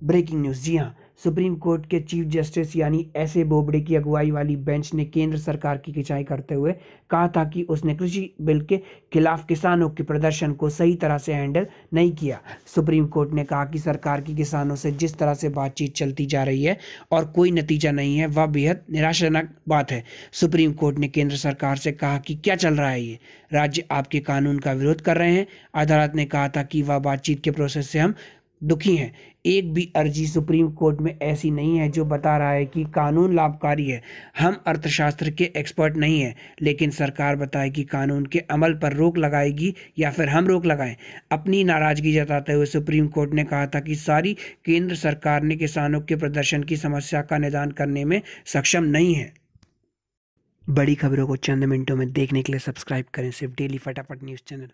Breaking news. जी हाँ supreme court के chief justice यानी एस ए बोबडे की अगुवाई वाली बेंच ने केंद्र सरकार की खिंचाई करते हुए कहा था कि उसने कृषि बिल के खिलाफ किसानों के प्रदर्शन को सही तरह से हैंडल नहीं किया। सुप्रीम कोर्ट ने कहा कि सरकार की किसानों से जिस तरह से बातचीत चलती जा रही है और कोई नतीजा नहीं है, वह बेहद निराशाजनक बात है। सुप्रीम कोर्ट ने केंद्र सरकार से कहा कि क्या चल रहा है ये? राज्य आपके कानून का विरोध कर रहे हैं। अदालत ने कहा था कि वह बातचीत के प्रोसेस से हम दुखी हैं। एक भी अर्जी सुप्रीम कोर्ट में ऐसी नहीं है जो बता रहा है कि कानून लाभकारी है। हम अर्थशास्त्र के एक्सपर्ट नहीं हैं, लेकिन सरकार बताए कि कानून के अमल पर रोक लगाएगी या फिर हम रोक लगाएँ। अपनी नाराज़गी जताते हुए सुप्रीम कोर्ट ने कहा था कि सारी केंद्र सरकार ने किसानों के प्रदर्शन की समस्या का निदान करने में सक्षम नहीं है। बड़ी खबरों को चंद मिनटों में देखने के लिए सब्सक्राइब करें सिर्फ़ डेली फटाफट न्यूज़ चैनल।